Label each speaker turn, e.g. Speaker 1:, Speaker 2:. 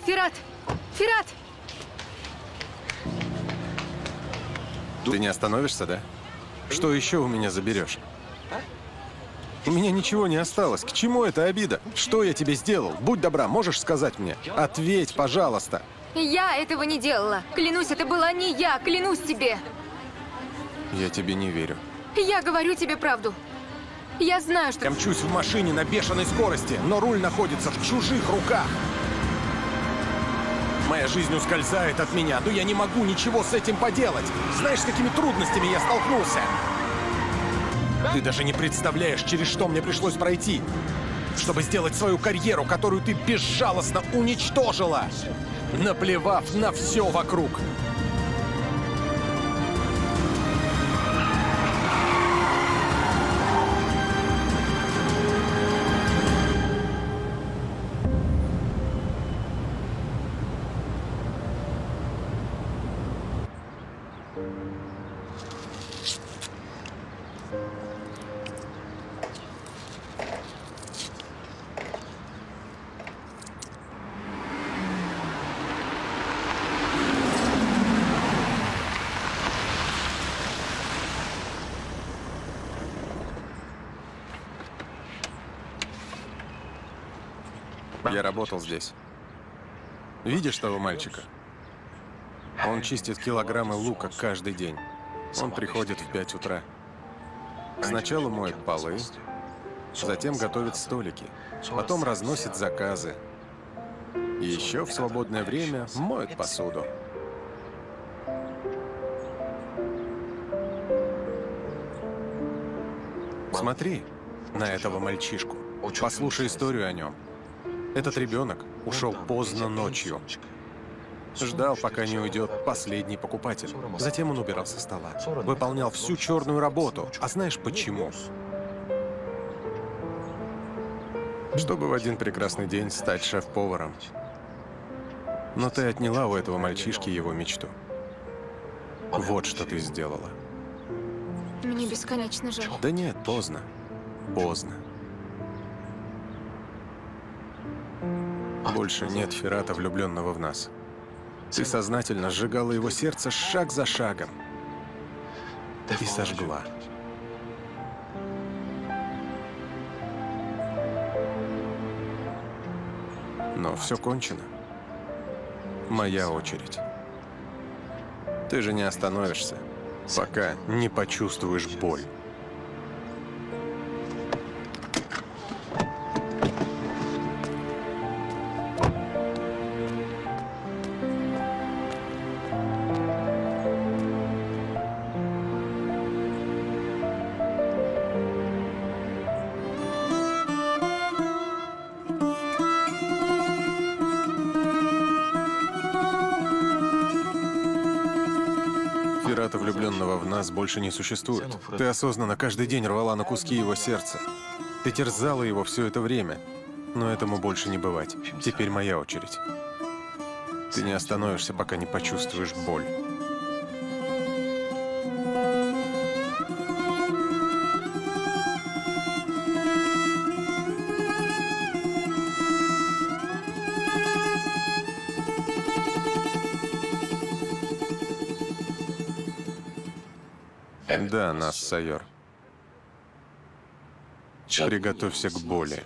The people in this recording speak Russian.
Speaker 1: Эй, Фират! Фират!
Speaker 2: Ты не остановишься, да? Что еще у меня заберешь? У меня ничего не осталось. К чему эта обида? Что я тебе сделал? Будь добра, можешь сказать мне? Ответь, пожалуйста.
Speaker 1: Я этого не делала. Клянусь, это была не я. Клянусь тебе.
Speaker 2: Я тебе не верю.
Speaker 1: Я говорю тебе правду. Я знаю, что...
Speaker 2: Я мчусь в машине на бешеной скорости, но руль находится в чужих руках. Моя жизнь ускользает от меня, но я не могу ничего с этим поделать. Знаешь, с какими трудностями я столкнулся? Ты даже не представляешь, через что мне пришлось пройти, чтобы сделать свою карьеру, которую ты безжалостно уничтожила, наплевав на все вокруг. Я работал здесь. Видишь того мальчика? Он чистит килограммы лука каждый день. Он приходит в 5 утра. Сначала моет полы, затем готовит столики, потом разносит заказы. И еще в свободное время моет посуду. Смотри на этого мальчишку. Послушай историю о нем. Этот ребенок ушел поздно ночью. Ждал, пока не уйдет последний покупатель. Затем он убирал со стола. Выполнял всю черную работу. А знаешь почему? Чтобы в один прекрасный день стать шеф-поваром. Но ты отняла у этого мальчишки его мечту. Вот что ты сделала.
Speaker 1: Мне бесконечно жаль.
Speaker 2: Да нет, поздно. Поздно. Больше нет Ферата, влюбленного в нас. Ты сознательно сжигала его сердце шаг за шагом. И сожгла. Но все кончено. Моя очередь. Ты же не остановишься, пока не почувствуешь боль. Пирата, влюбленного в нас, больше не существует. Ты осознанно каждый день рвала на куски его сердце. Ты терзала его все это время. Но этому больше не бывать. Теперь моя очередь. Ты не остановишься, пока не почувствуешь боль. Да, нас, Сайор. Приготовься к боли.